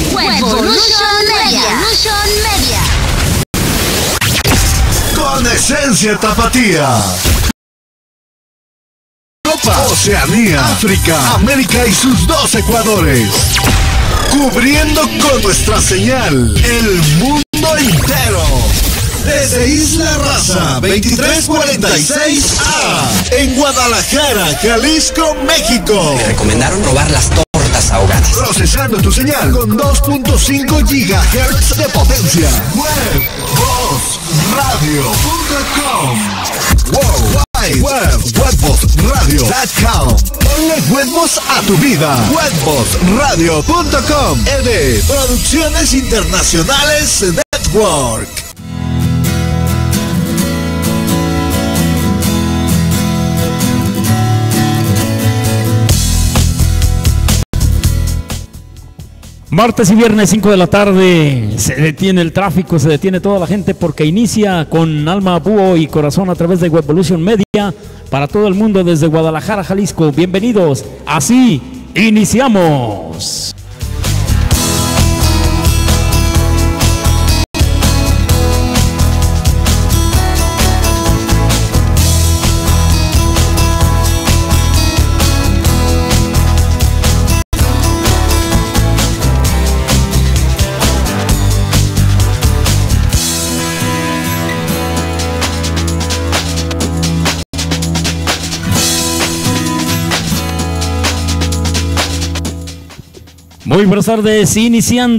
Evolution Media. Media. Con esencia tapatía. Europa, Oceanía, África, América y sus dos ecuadores. Cubriendo con nuestra señal el mundo entero. Desde Isla Raza 2346A en Guadalajara, Jalisco, México. Me recomendaron probar Procesando tu señal con 2.5 GHz de potencia. Web, radio.com. Web, webvozradio.com. Ponle huevos a tu vida. Webvozradio.com. ED Producciones Internacionales Network. Martes y viernes 5 de la tarde se detiene el tráfico, se detiene toda la gente porque inicia con alma, búho y corazón a través de Webvolution Media para todo el mundo desde Guadalajara, Jalisco. Bienvenidos. Así iniciamos. Muy buenas tardes, iniciando